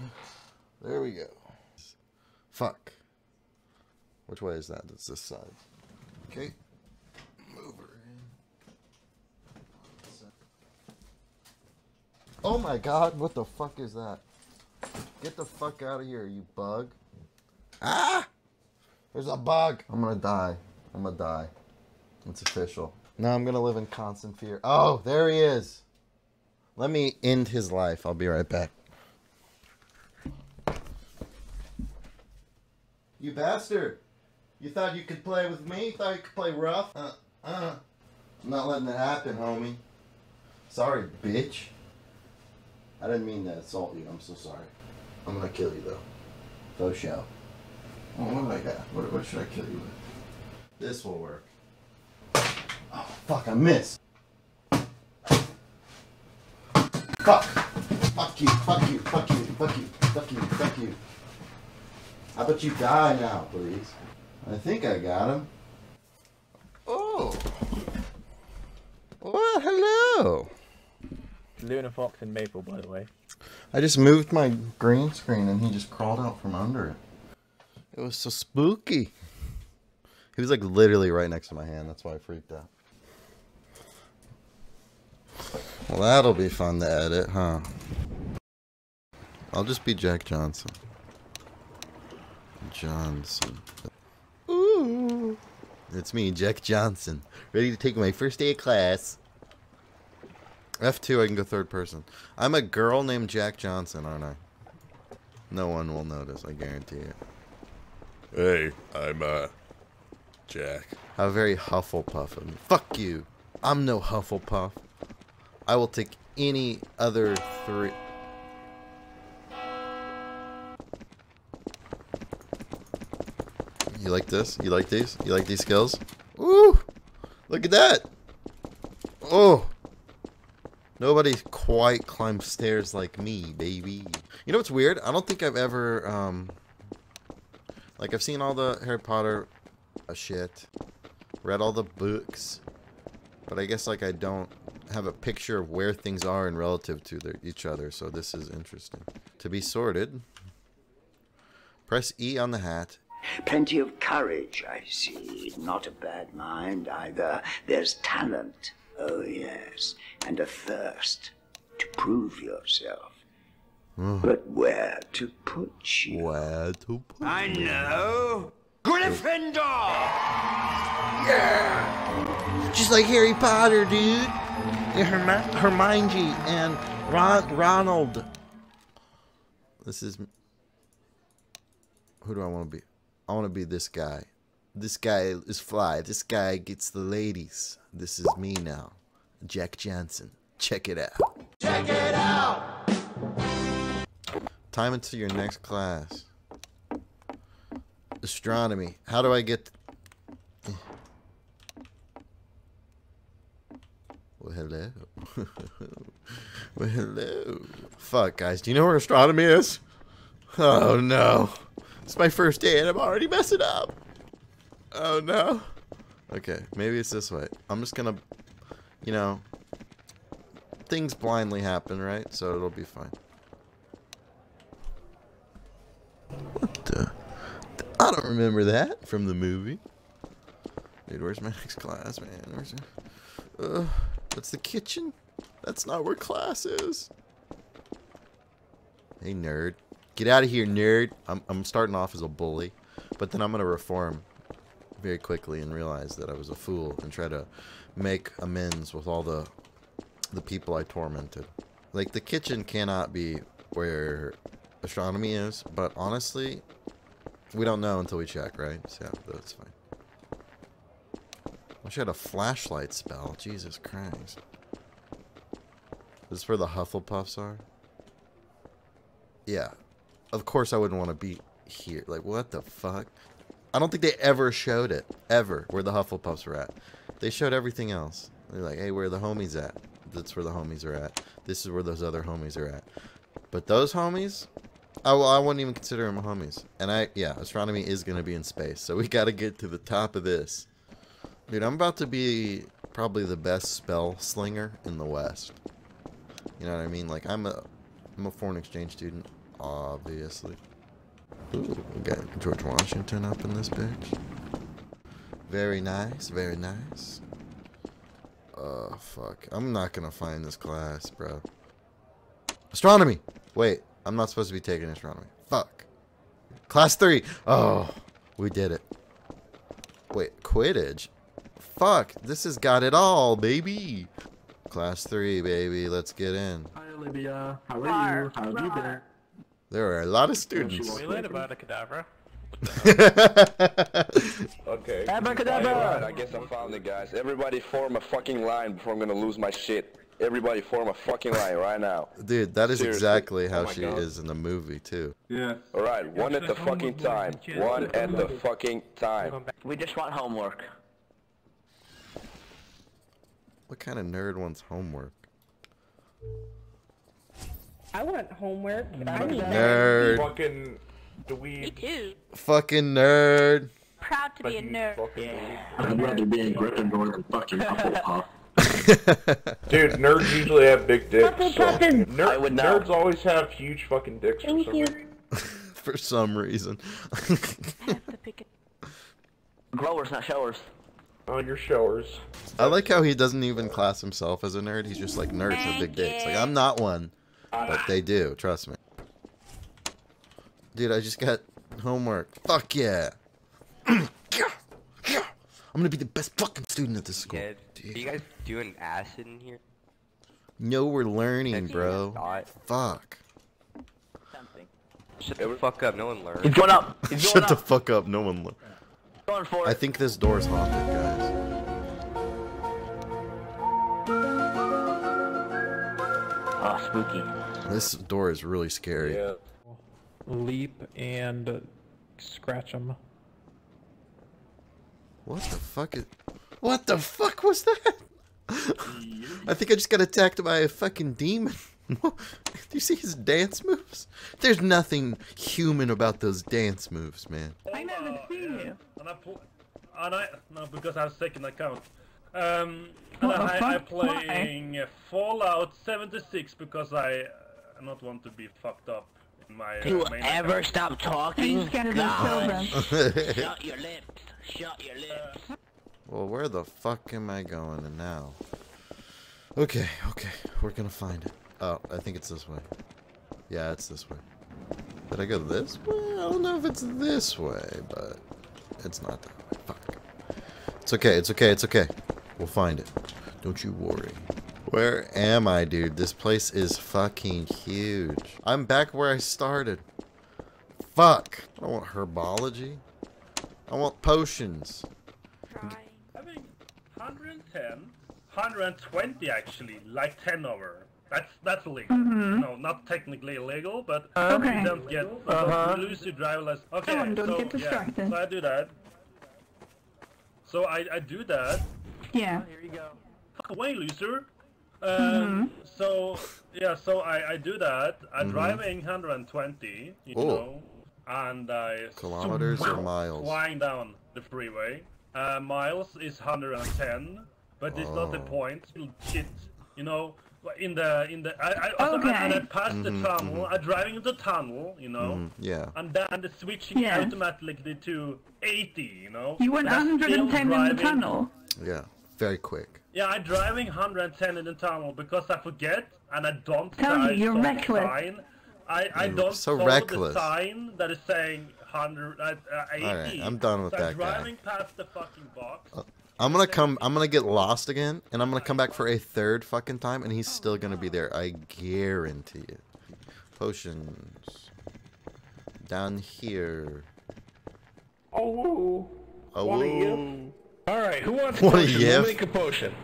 There we go. Fuck. Which way is that? It's this side. Okay. Move her in. Oh my god, what the fuck is that? Get the fuck out of here, you bug. Ah! There's a bug. I'm gonna die. I'm gonna die. It's official. Now I'm gonna live in constant fear. Oh, there he is. Let me end his life. I'll be right back. You bastard! You thought you could play with me? Thought you could play rough? Uh, uh. I'm not letting it happen, homie. Sorry, bitch. I didn't mean to assault you. I'm so sorry. I'm gonna kill you, though. Faux show. Oh, what do I got? What, what should I kill you with? This will work. Oh, fuck, I missed. Fuck. Fuck you, fuck you, fuck you, fuck you, fuck you, fuck you. How about you die now, please? I think I got him. Oh. Well, hello. Luna Fox and Maple, by the way. I just moved my green screen and he just crawled out from under it. It was so spooky. He was like literally right next to my hand. That's why I freaked out. Well, that'll be fun to edit, huh? I'll just be Jack Johnson. Johnson. Ooh. It's me, Jack Johnson. Ready to take my first day of class. F2, I can go third person. I'm a girl named Jack Johnson, aren't I? No one will notice, I guarantee it. Hey, I'm, uh, Jack. How very Hufflepuff of me. Fuck you. I'm no Hufflepuff. I will take any other three. You like this? You like these? You like these skills? Ooh! Look at that! Oh! Nobody quite climbs stairs like me, baby. You know what's weird? I don't think I've ever, um... Like, I've seen all the Harry Potter uh, shit. Read all the books. But I guess, like, I don't have a picture of where things are in relative to their, each other, so this is interesting. To be sorted, press E on the hat. Plenty of courage, I see. Not a bad mind either. There's talent, oh yes, and a thirst to prove yourself. Mm. But where to put you? Where to put you? I know! Gryffindor! Yeah! Just like Harry Potter, dude. And Herm- Hermione and Ron- Ronald. This is. Who do I want to be? I want to be this guy. This guy is fly. This guy gets the ladies. This is me now. Jack Johnson. Check it out. Check it out! Time into your next class. Astronomy. How do I get. Well, hello. well, hello. Fuck, guys. Do you know where astronomy is? Oh, no. It's my first day and I'm already messing up. Oh, no. Okay, maybe it's this way. I'm just gonna, you know, things blindly happen, right? So it'll be fine. What the? I don't remember that from the movie. Dude, where's my next class, man? Where's it? Uh, that's the kitchen? That's not where class is. Hey, nerd. Get out of here, nerd. I'm, I'm starting off as a bully, but then I'm going to reform very quickly and realize that I was a fool and try to make amends with all the the people I tormented. Like, the kitchen cannot be where astronomy is, but honestly, we don't know until we check, right? So, that's fine. I Wish I had a flashlight spell. Jesus Christ. Is this where the Hufflepuffs are? Yeah. Of course I wouldn't want to be here. Like, what the fuck? I don't think they ever showed it. Ever. Where the Hufflepuffs were at. They showed everything else. They're like, hey, where the homies at? That's where the homies are at. This is where those other homies are at. But those homies, I, I wouldn't even consider them homies. And I, yeah, astronomy is going to be in space. So we got to get to the top of this. Dude, I'm about to be probably the best spell slinger in the West. You know what I mean? Like, I'm a, I'm a foreign exchange student. Obviously. Ooh, we got George Washington up in this bitch. Very nice, very nice. Oh, fuck. I'm not gonna find this class, bro. Astronomy! Wait, I'm not supposed to be taking astronomy. Fuck. Class 3! Oh, we did it. Wait, Quidditch? Fuck, this has got it all, baby! Class 3, baby, let's get in. Hi Olivia, how are you? How have you been? Rar. There are a lot of students. We learned about a cadaver. Okay. Abracadabra! Alright, I guess I found it, guys. Everybody form a fucking line before I'm gonna lose my shit. Everybody form a fucking line right now. Dude, that is Seriously. exactly Oh how my she God. is in the movie, too. Yeah. Alright, one at the fucking time. One at the fucking time. We just want homework. What kind of nerd wants homework? I want homework. I need Nerd. Fucking Me too. Fucking nerd. Proud to be a nerd. Fucking I'd rather be in Gryffindor than fucking Hufflepuff. Dude, nerds usually have big dicks. So. Hufflepuff Ner- I would know. nerds always have huge fucking dicks for Thank some you. reason. For some reason. Have to pick it. Growers, not showers. On your showers. I like how he doesn't even class himself as a nerd. He's just like nerds with big dicks. Like, I'm not one. But they do, trust me. Dude, I just got homework. Fuck yeah. I'm gonna be the best fucking student at this school. Yeah, are you guys doing acid in here? No, we're learning, That's bro. not- Fuck. Something. Shut the fuck up, no one learned. He's going up. He's going Shut the fuck up. No one. Lo- going for I think this door's haunted, guys. Spooky. This door is really scary. Yeah. leap and scratch him. What the fuck is? What the fuck was that? I think I just got attacked by a fucking demon. Do you see his dance moves? There's nothing human about those dance moves, man. I never seen you. And I pl- and I no because I have second account. Um, and What the I, I fuck? playing Fallout 76 because I uh, not want to be fucked up in my. Uh, You main ever account. stop talking? you scared of those God. children? Shut your lips. Shut your lips. well, where the fuck am I going now? Okay, okay, we're gonna find it. Oh, I think it's this way. Yeah, it's this way. Did I go this way? I don't know if it's this way, but it's not that way. Fuck. It's okay, it's okay, it's okay. We'll find it. Don't you worry. Where am I, dude? This place is fucking huge. I'm back where I started. Fuck. I don't want herbology. I want potions. Having 110, 120 actually, like 10 over. That's that's illegal. No, not technically illegal, but Okay. you don't get Uh-huh. you lose your driverless. Okay, Come on, don't so get distracted. yeah, so I do that. So I I do that. Yeah. Here you go. Fuck away, loser. Mm-hmm. Um, So yeah, so I I do that. I'm driving 120, you Oh. know, and I Kilometers or miles? flying down the freeway. Uh, miles is 110, but it's not the Oh. point. Shit, you know. In the in the I I also, and I pass the Mhm, tunnel. I'm driving in the tunnel, you know, Mm, yeah. and then the switching Yeah. automatically to 80, you know. You went And I'm still 110 in the tunnel. Yeah. Very quick. yeah, I'm driving 110 in the tunnel because I forget and I don't Tell you, sign you're reckless. sign. I, I You're don't so follow reckless. the sign that is saying 100, uh, uh, 80. Alright, I'm done with so that I'm guy. Uh, driving past the fucking box. I'm gonna come. I'm gonna get lost again, and I'm gonna come back for a third fucking time, and he's still gonna be there. I guarantee it. Potions. Down here. Oh, Oh, What are woo. All right, who wants What a potion? yif. We'll make a potion.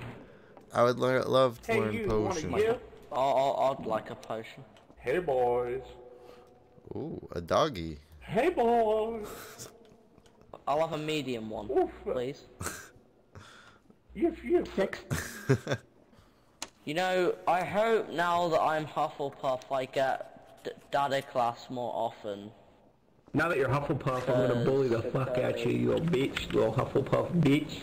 I would lear love to hey learn you, want a potions. I'll, I'd like a potion. Hey boys. Ooh, a doggy. Hey boys. I'll have a medium one, Oof. please. Yiff yiff. Six. You know, I hope now that I'm Hufflepuff, I get d- daddy class more often. Now that you're Hufflepuff, I'm gonna uh, bully the fuck out you, you little bitch, little Hufflepuff bitch.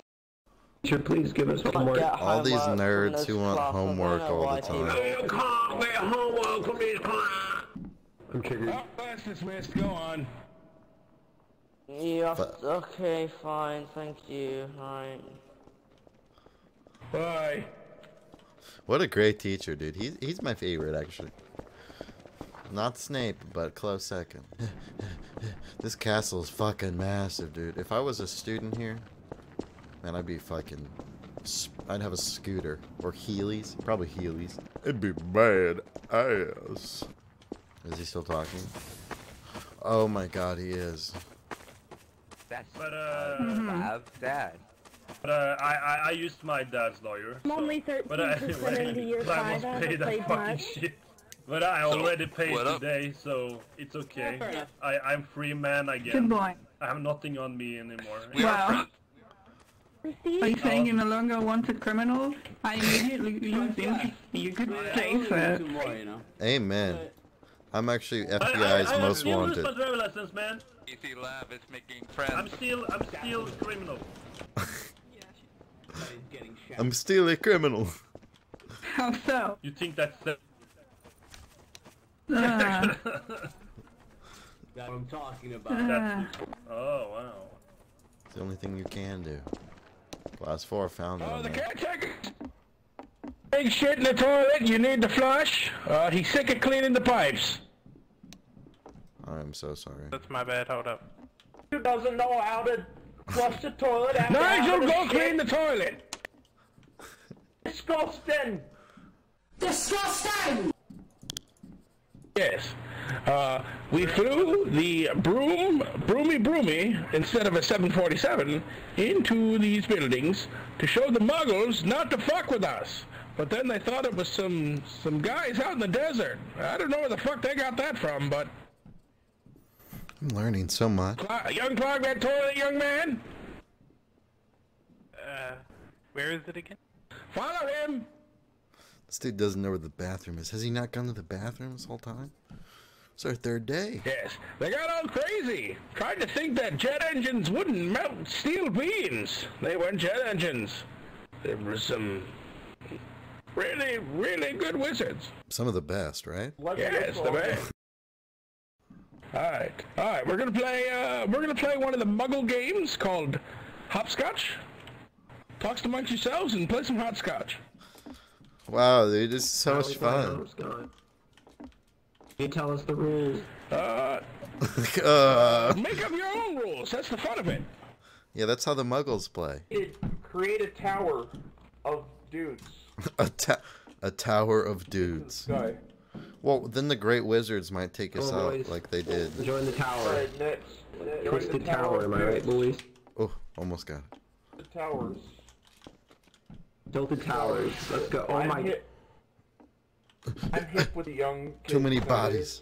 Teacher, please give us Can't homework. All these nerds who want homework all the people- time. You can't get homework from this class. Okay. Oh, that's dismissed. Go on. Yeah, But- okay, fine, thank you. Right. Bye. What a great teacher, dude. He's he's my favorite actually. Not Snape, but close second. this castle is fucking massive, dude. If I was a student here, man, I'd be fucking. s- I'd have a scooter or Heelys, probably Heelys. It'd be bad ass. Is he still talking? Oh my god, he is. That's But uh, Lav dad. but uh, I, I I used my dad's lawyer. I'm only But 13% anyway, into year I 5. must I pay haven't that played much. shit. But I already paid what up? today, so it's okay. fair. I I'm free man again. Good again. boy. I have nothing on me anymore. Wow. Are you saying you're no um, longer a wanted criminal? I immediately lose interest. You could say that. Amen. I'm actually I, I, FBI's I most wanted. my driver license, man. Easy Lab is making I'm still I'm still criminal. I'm still a criminal. How so? You think that's the Uh, That's what I'm talking about. uh, that's oh wow. It's the only thing you can do. Class 4 found it. Oh, the caretaker. Big shit in the toilet. You need to flush. Uh, he's sick of cleaning the pipes. I'm so sorry. That's my bad. Hold up. Who doesn't know how to flush the toilet after Nigel, having go shit? clean the toilet. Disgusting! Disgusting. Yes. Uh, we flew the broom, broomy broomy, instead of a 747, into these buildings to show the muggles not to fuck with us. But then they thought it was some some guys out in the desert. I don't know where the fuck they got that from, but I'm learning so much. Cl- young clog that toilet, young man. Uh, where is it again? Follow him. This dude doesn't know where the bathroom is. Has he not gone to the bathroom this whole time? It's our third day. Yes, they got all crazy, trying to think that jet engines wouldn't melt steel beams. They weren't jet engines. There were some really, really good wizards. Some of the best, right? yes, the best. All right, all right. We're gonna play. Uh, we're gonna play one of the Muggle games called Hopscotch. Talks amongst yourselves and play some hopscotch. Wow, dude, this is so much fun. You tell us the rules. Uh, uh, make up your own rules. That's the fun of it. yeah, that's how the Muggles play. It- Create a tower of dudes. a, ta- a tower of dudes. Sky. Well, then the Great Wizards might take us Come on, out boys. like they did. Join the tower. Alright, next. next Twisted the tower, tower, am I right, dudes. boys? Oh, almost got it. The towers. Tilted towers. Let's go. Oh I'm my. hip. I'm hip with the young kids Too many nowadays. bodies.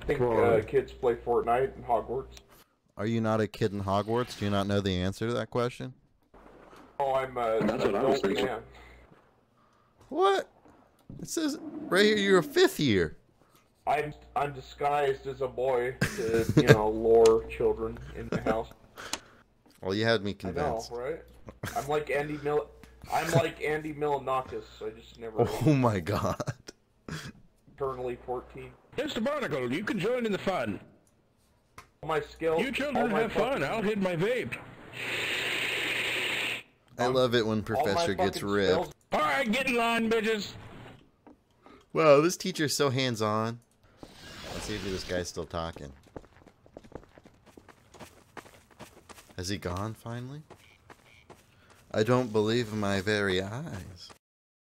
I think uh, kids play Fortnite and Hogwarts. Are you not a kid in Hogwarts? Do you not know the answer to that question? Oh, I'm a That's what I was adult thinking. man. What? It says right here you're a fifth year. I'm I'm disguised as a boy to you know lure children in the house. Well, you had me I know, convinced. right? I'm like Andy Mill. I'm like Andy Milonakis. I just never Oh my god. eternally 14. Mr. Barnacle, you can join in the fun. All my skills. You children have fun. fucking- I'll hit my vape. I love it when Professor gets ripped. skills- All right, get in line, bitches. Wow, this teacher's so hands-on. Let's see if this guy's still talking. Has he gone finally? I don't believe my very eyes.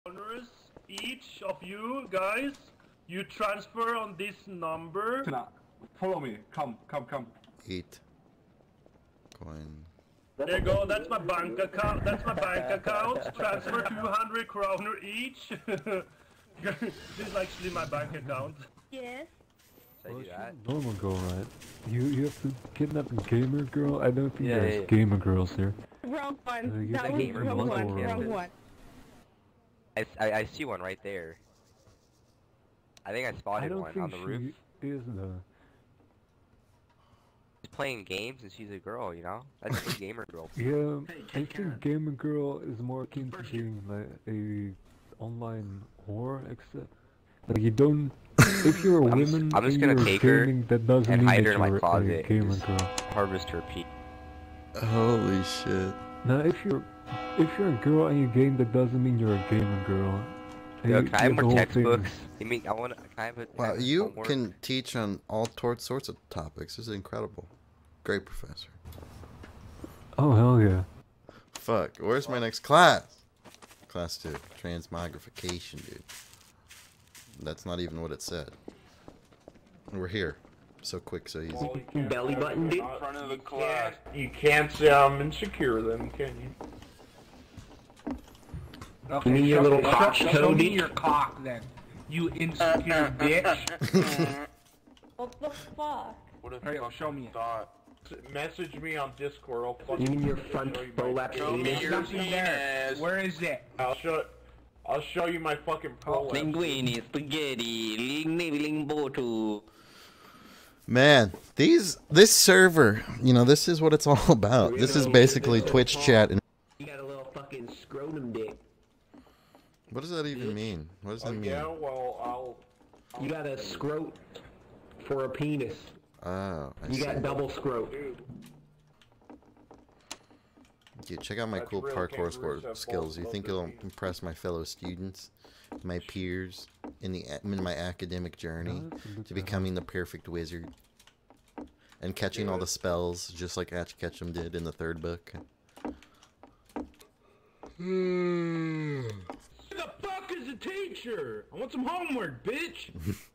Owners, each of you guys, you transfer on this number. Follow me. Come, come, come. Eat. Coin. There you go. That's my bank account. That's my bank account. Transfer 200 kroner each. this is actually my bank account. Yes. Should I do? Normal girl, right? You you have to kidnap a gamer girl. I don't think Yeah, there's yeah, yeah. gamer girls here. Wrong Uh, one. you That was gamer wrong one. or- Wrong one. I, s- I- I see one right there. I think I I spotted don't one on the roof. she is though. She's playing games and she's a girl, you know? That's a gamer girl. Yeah, I think gamer girl is more akin to being like a online whore, except like you don't if you're a I'm just- woman I'm just gonna you're take her gaming, that doesn't and mean hide her in my closet. gamer girl. harvest her pee. Holy shit. Now, if you're if you're a girl and you game, that doesn't mean you're a gamer girl. Yo, can I have the more whole thing textbooks? is- You mean I want? Can I have a? can Wow, you homework? can teach on all tor- sorts of topics. This is incredible. Great professor. Oh hell yeah! Fuck. Where's my next class? Class two. Transmogrification, dude. That's not even what it said. We're here. So quick, so easy. Belly button, dude. In front of the class. You can't say I'm insecure then, can you? You mean your little show, cock show me your cock then. You insecure bitch. What the fuck? What if Hurry up, show me it. Message me on Discord. I'll fucking You mean your front show you prolapse my- anus? Nothing there. Where is it? I'll show. I'll show you my fucking oh, prolapse. Linguini, spaghetti, ling ling Man, these this server, you know, this is what it's all about. This is basically Twitch chat and You got a little fucking scrotum dick. what does that even mean? What does that oh, mean? Yeah, well, I'll. You got a scrot for a penis. Oh, I You see. got double scrot. Yeah, check out my That's cool parkour kangaroos sport have skills. You think it'll impress my fellow students, my peers, in the in my academic journey to becoming the perfect wizard, and catching all the spells just like Ash Ketchum did in the third book. Who the fuck is the teacher? I want some homework, bitch.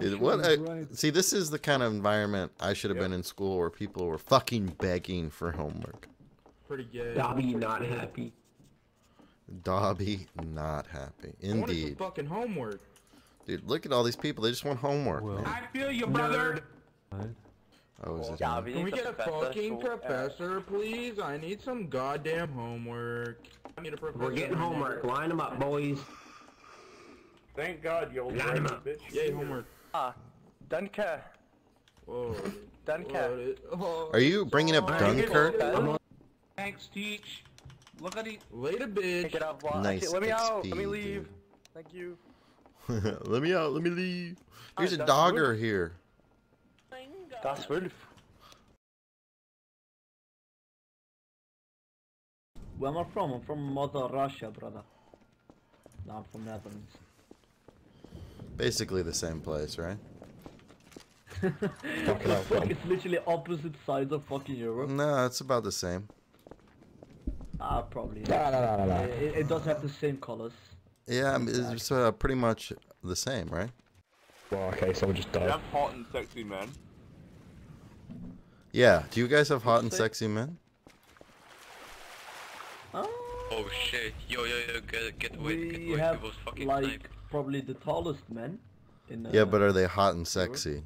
Dude, what I, see, this is the kind of environment I should have been in school where people were fucking begging for homework. Pretty good. Dobby not happy. Dobby not happy. I wanted some Indeed. fucking homework. Dude, look at all these people. They just want homework. man. I feel you, brother. Oh, is it? Can we get a fucking professor, please? I need some goddamn homework. I need a professor. We're getting homework. Line them up, boys. Thank God, you old Line 'em redneck up. bitch. Yay, homework. Ah, danke. Whoa. Danke. Oh, Are you bringing up Dunkirk? Thanks, teach. Look at it. Later, bitch. Pick it up. Well, Nice let me out. Let me leave. dude. Thank you. let me out. Let me leave. There's a dogger good. here. Das Wolf. Where am I from? I'm from Mother Russia, brother. No, I'm from Netherlands. Basically the same place, right? It's fuck- it's literally opposite sides of fucking Europe. No, it's about the same. Ah, probably. No, no, no, no, no. It, it does have the same colors. Yeah, I mean, it's uh, pretty much the same, right? Well, okay, someone just You have hot and sexy men. Yeah. Do you guys have hot and sexy men? Oh shit. Yo, yo, yo, get, get away, get We away, have he was fucking like sniped. probably the tallest men. In, uh, Yeah, but are they hot and sexy?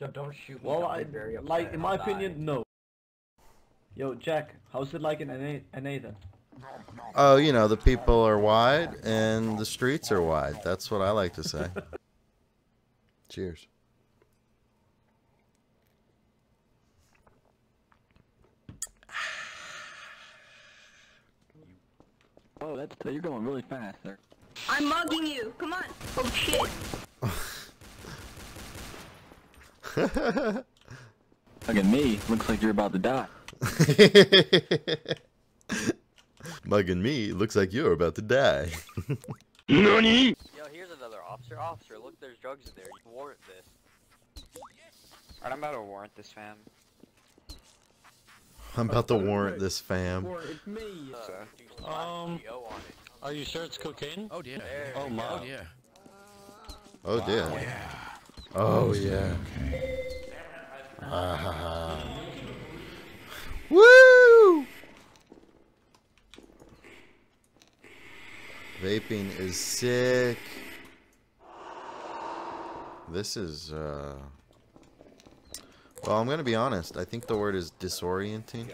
Yo, don't shoot Well, I, like in my opinion, no. Yo, Jack, how's it like in NA, NA then? Oh, you know, the people are wide and the streets are wide. That's what I like to say. Cheers. Oh, that's you're going really fast, sir. I'm mugging you. Come on. Oh shit. Look at me. Looks like you're about to die. Mugging me looks like you're about to die. Nani? Yo, here's another officer. Officer, look, there's drugs in there. You warrant this. Alright, I'm about to warrant this, fam. I'm about to warrant this fam. It's me. Um, Are you sure it's cocaine? Oh yeah. Oh my. Oh yeah. Oh dear. Oh yeah. Ah. Vaping is sick. This is uh Well, I'm to be honest. I think the word is disorienting.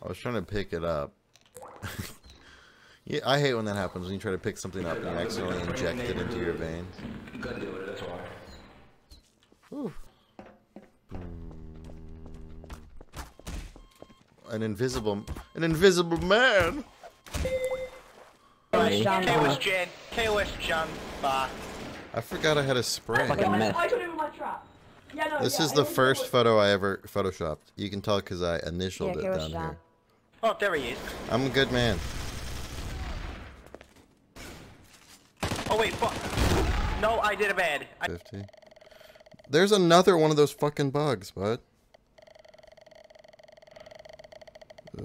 I was trying to pick it up. yeah, I hate when that happens when you try to pick something up and accidentally inject it into your veins. Whew. An invisible, an invisible man. KOS Jen. KOS Jan. Bye. I forgot I had a spray. Fucking mess. I told him my trap. Yeah, no, This yeah, is the first thought- photo I ever photoshopped. You can tell because I initialed Yeah, it give it a down shot. here. Oh, there he is. I'm a good man. Oh wait, fuck. No, I did a bad. I 50. There's another one of those fucking bugs, bud.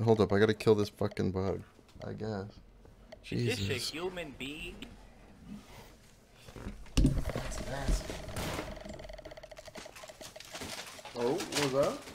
Hold up, I gotta kill this fucking bug. I guess. Is this a human being? Oh, what was that?